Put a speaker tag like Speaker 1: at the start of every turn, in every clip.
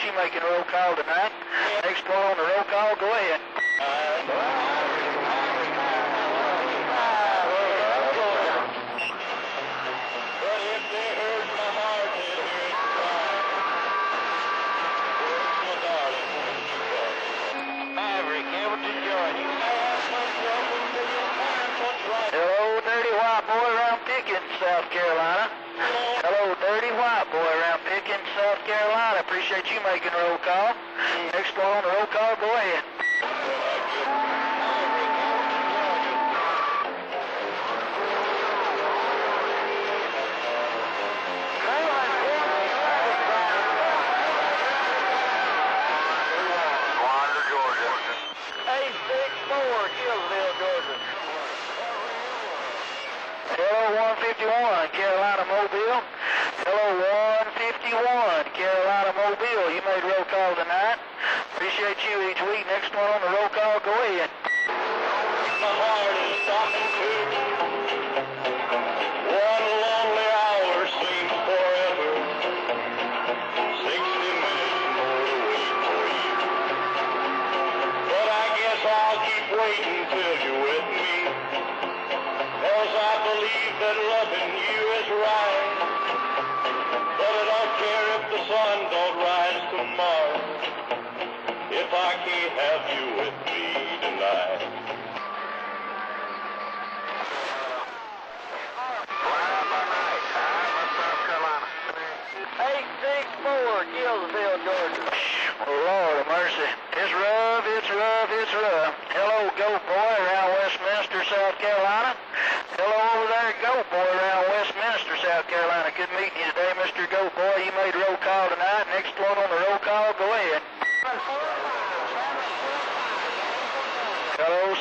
Speaker 1: Appreciate you making roll call tonight. Next call on the roll call, go ahead.
Speaker 2: But if they heard my heart, they'd hear it cry. Where's my darling when she comes? Maverick, Hamilton, Georgia. You may have some trouble, but you'll find what's right.
Speaker 1: Hello, Dirty White Boy around Pickens, South Carolina. Hello, Dirty White Boy Pickens, South Carolina. Appreciate you making roll call. Next one on the roll call, go ahead.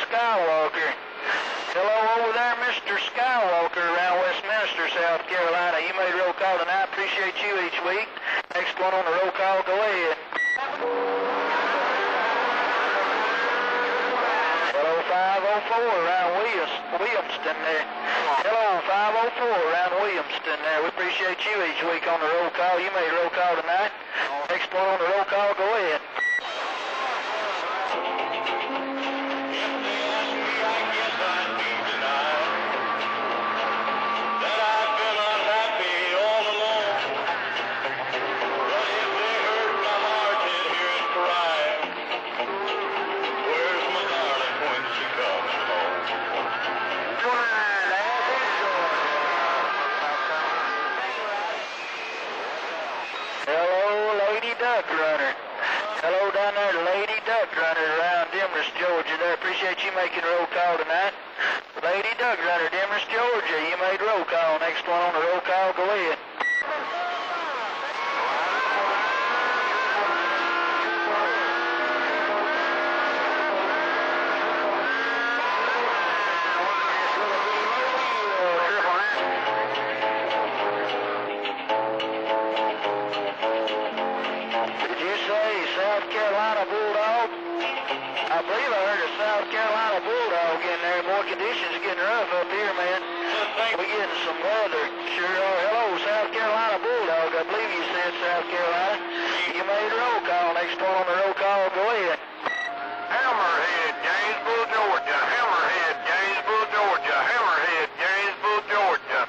Speaker 1: Skywalker. Hello over there, Mr. Skywalker around Westminster, South Carolina. You made roll call tonight. Appreciate you each week. Next one on the roll call, go ahead. Hello, 504 around Williams, Williamston there. Hello, 504 around Williamston there. We appreciate you each week on the roll call. You made roll call tonight. Next one on the roll call, go ahead. Duck Runner. Hello down there, Lady Duck Runner around Demorest, Georgia there. Appreciate you making roll call tonight. Lady Duck Runner, Demorest, Georgia. You made roll call. Next one on the roll call, go ahead. I believe I heard a South Carolina Bulldog in there. Boy, conditions are getting rough up here, man. We're getting some weather. Sure are. Hello, South Carolina Bulldog. I believe you said South Carolina. You made a roll call. Next one on the roll call, go ahead.
Speaker 2: Hammerhead, Gainesville, Georgia. Hammerhead, Gainesville, Georgia. Hammerhead, Gainesville, Georgia.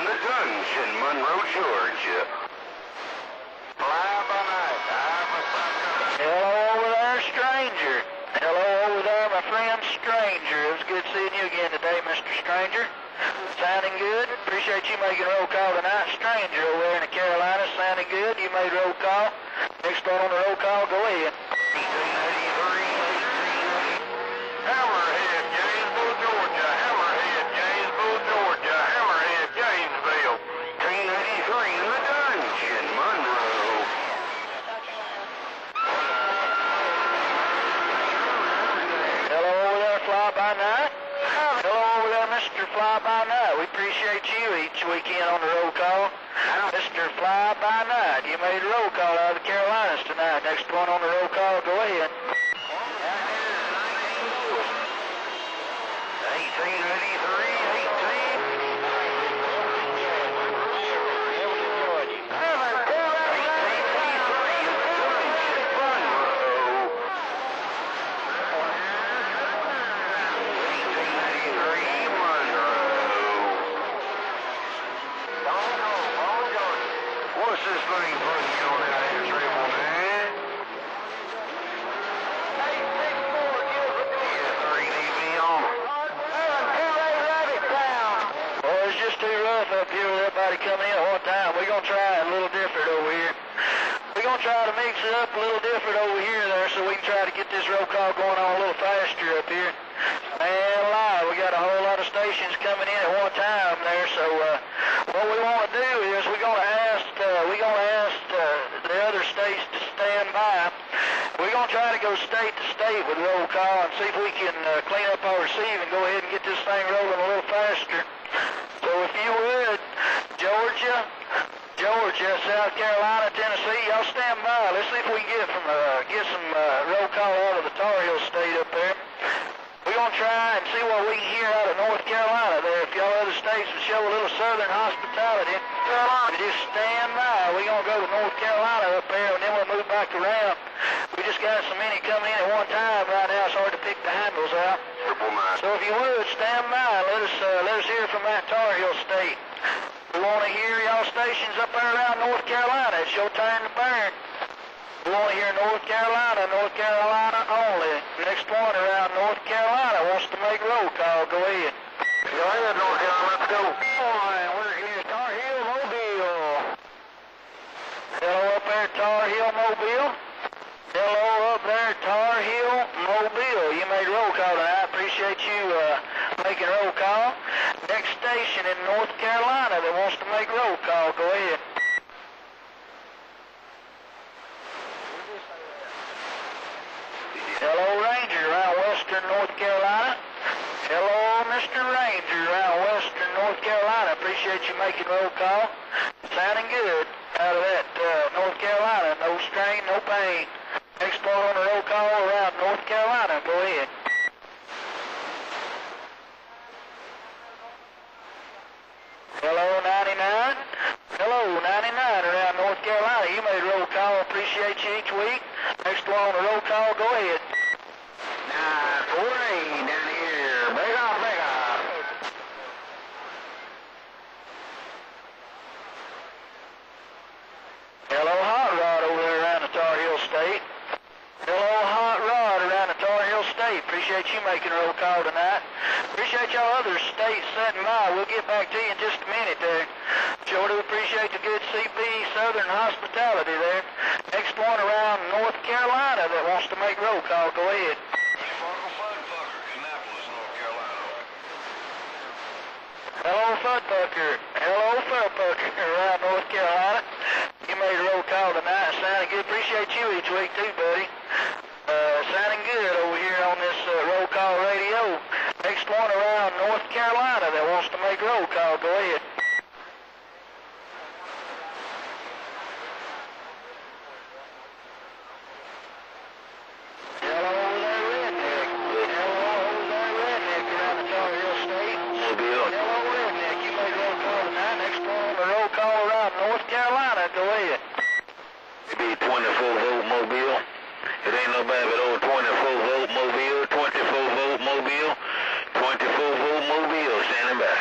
Speaker 2: in the Junction, Monroe, Georgia. Fly by night, I'm a
Speaker 1: Hello over there, stranger. Hello over there, my friend Stranger. It was good seeing you Mr. Stranger. Sounding good. Appreciate you making roll call tonight. Stranger over there in the Carolinas. Sounding good. You made roll call. Next one on the roll call, go ahead.
Speaker 2: Hammerhead, Gainesville, Georgia. Hammerhead, Gainesville, Georgia. Hammerhead, Gainesville. 383 in the Junction, Monroe.
Speaker 1: Hello over there, Fly By Night. Mr. Fly By Night. We appreciate you each weekend on the roll call. Mr. Fly By Night, you made a roll call out of the Carolinas tonight. Next one on the roll call, go ahead. enough up here with everybody coming in at one time. We're going to try it a little different over here. We're going to try to mix it up a little different over here there so we can try to get this roll call going on a little faster up here. Man alive, we got a whole lot of stations coming in at one time there, so uh, what we want to do is we're going to ask, uh, we're going to ask uh, the other states to stand by. We're going to try to go state to state with roll call and see if we can uh, clean up our receive and go ahead and get this thing rolling a little faster. So if you would, Georgia, Georgia, South Carolina, Tennessee, y'all stand by. Let's see if we can get from uh, get some uh, roll call out of the Tar Heel state up there. We're gonna try and see what we can hear out of North Carolina there. If y'all other states would show a little southern hospitality, Carolina, just stand by. We're gonna go to North Carolina up there, and then we'll move back around. We just got so many coming in at one time right now. It's hard to pick the handles out. So if you would, stand by. Let us, uh, let us hear from that Tar Heel state. We want to hear y'all stations up there around North Carolina. It's your turn to burn. We want to hear North Carolina, North Carolina only. Next one around North Carolina wants to make roll call. Go ahead.
Speaker 2: Go ahead, North Carolina. Let's go.
Speaker 1: Boy, we're here, Tar Heel Mobile. Hello up there, Tar Heel Mobile. Hello up there, Tar Heel Mobile. You made roll call tonight. Appreciate you uh, making roll call. Station in North Carolina that wants to make roll call. Go ahead. Hello, Ranger, around Western North Carolina. Hello, Mr. Ranger, around Western North Carolina. Appreciate you making roll call. Sounding good out of that uh, North Carolina. No strain, no pain. Next one on the roll call around North Carolina. Go ahead. Hello, 99. Hello, 99 around North Carolina. You made roll call. Appreciate you each week. On the roll call. Go ahead.
Speaker 2: Nine, four, eight, down here. Big off, big off.
Speaker 1: Hello, Hot Rod over there around the Tar Heel State. Hello, Hot Rod around the Tar Heel State. Appreciate you making a roll call tonight. Appreciate y'all other states setting by. We'll get back to you in just a minute there. Sure do appreciate the good CB Southern hospitality there. Next one around North Carolina that wants to make roll call. Go ahead. Hello, Fudbucker. Hello, Fudbucker around North Carolina. You made a roll call tonight. Sounding good. Appreciate you each week too, buddy. Uh, sounding good over here on this uh, roll call radio. Next one around North Carolina that wants to make roll call. Go ahead. Hello there, Redneck. Hello there, Redneck around the Tar Heel State.
Speaker 2: Mobile.
Speaker 1: Hello, Redneck. You made roll call tonight. Next one on the roll call around North Carolina. Go ahead.
Speaker 2: Maybe 24 volt mobile. It ain't no bad but old 24 volt mobile, 24 volt mobile, 24 volt mobile standing by.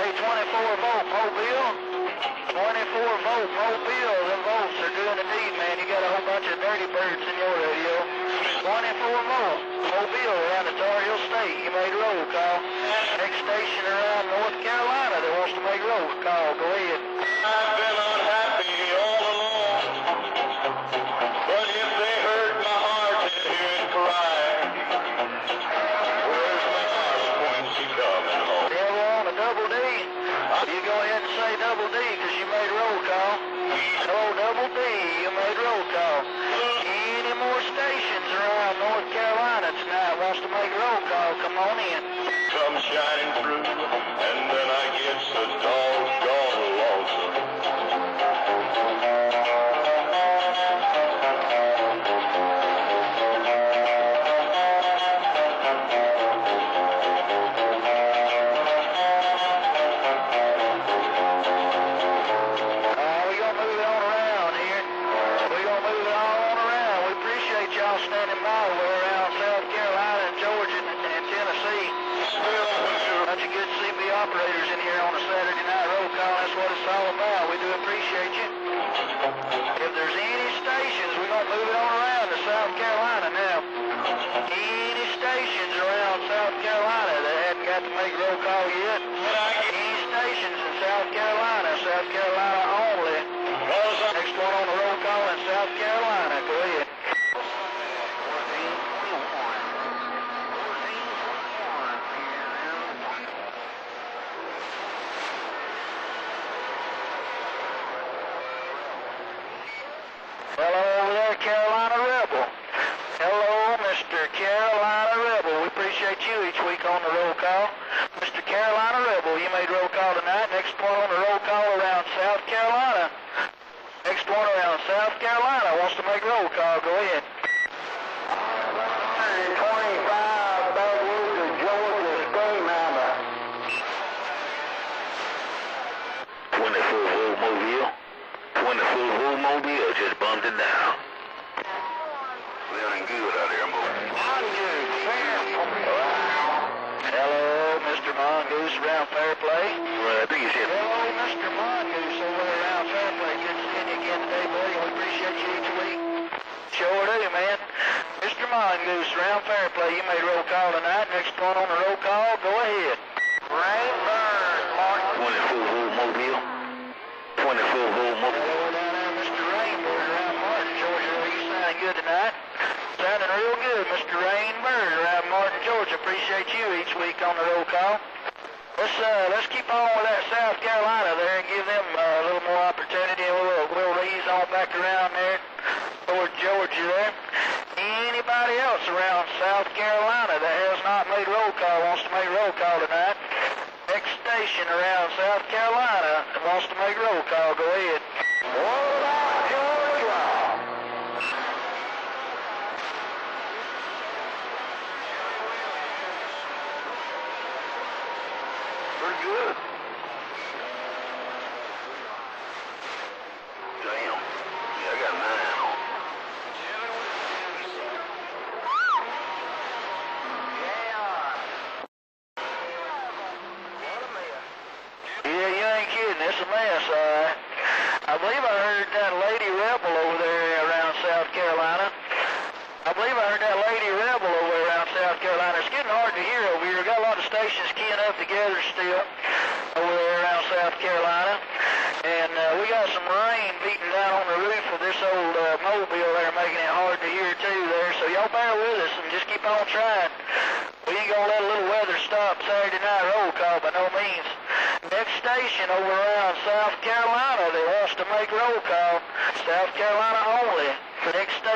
Speaker 1: Hey, 24 volt mobile. 24 volt mobile. Them volts are doing the deed, man. You got a whole bunch of dirty birds in your radio. 24 volt mobile around the Tar Heel State. You made roll call. Next station around that wants to make roll call. Go ahead.
Speaker 2: I've been unhappy all along, but if they hurt my heart, they hear it cry. Where's my consequence coming home?
Speaker 1: Devil on a double D. You go ahead and say double D because you made roll call. Hello, double D. You made roll call. Any more stations around North Carolina tonight wants to make roll call? Come on in.
Speaker 2: Come shining through, and
Speaker 1: around South Carolina and Georgia and Tennessee. Bunch of good CB operators in here on a Saturday night road call. That's what it's all about. We do appreciate you. If there's any stations, we're going to move it on around to South Carolina now. Any stations around South Carolina that haven't got to make roll call yet? Any stations in South Carolina, South Carolina South Carolina wants to make roll call. Go ahead.
Speaker 2: 125 Dogwood to Georgia Steam Hammer.
Speaker 3: 24 volt mobile. 24 volt mobile just bumped it down. Feeling good out there, mobile.
Speaker 1: Hello, Mr. Mongoose around Fair Play.
Speaker 3: Well, I think you said
Speaker 1: Hello, Mr. Mongoose over there around Fair Play. Good seeing you again today, buddy. We appreciate you each week. Sure do, man. Mr. Mongoose Round Fair Play. You made roll call tonight. Next one on the roll call. Go ahead. Rainbird, Martin.
Speaker 3: 24 volt mobile. 24 volt mobile.
Speaker 1: Down there, Mr. Rainbird around Martin, Georgia. You sound good tonight. Sounding real good, Mr. Rainbird around Martin, Georgia. Appreciate you each week on the roll call. Let's uh, let's keep on with that South Carolina there and give them uh, a little more opportunity. and We'll, we'll ease on back around there toward Georgia there. Anybody else around South Carolina that has not made roll call wants to make roll call tonight? Next station around South Carolina wants to make roll call. Go ahead.
Speaker 3: Good. Damn. Yeah, I got nine on.
Speaker 1: Yeah, you ain't kidding. It's a mess, all right. I believe I heard that lady rebel over there around South Carolina. I believe I heard that lady rebel over around South Carolina. It's getting hard to hear over here. Got a lot of stations keying up together still over there around South Carolina. And uh, we got some rain beating down on the roof of this old uh, mobile there, making it hard to hear too there. So y'all bear with us and just keep on trying. We ain't gonna let a little weather stop Saturday night roll call by no means. Next station over around South Carolina that wants to make roll call. South Carolina only.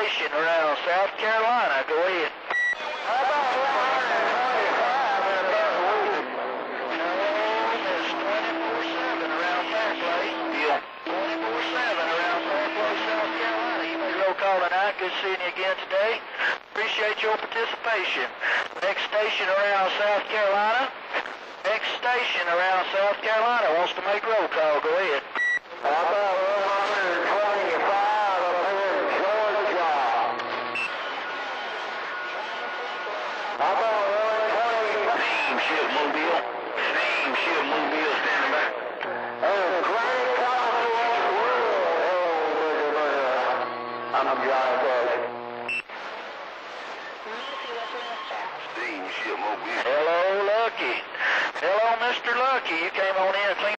Speaker 1: Station around South Carolina. Go ahead.
Speaker 2: How about 125 in Dogwood?
Speaker 1: No, it's 24-7 around Fair Play.
Speaker 3: Yeah.
Speaker 1: 24-7 around Fair Play, South Carolina. You made roll call tonight. Good seeing you again today. Appreciate your participation. Next station around South Carolina. Next station around South Carolina wants to make roll call. Go ahead.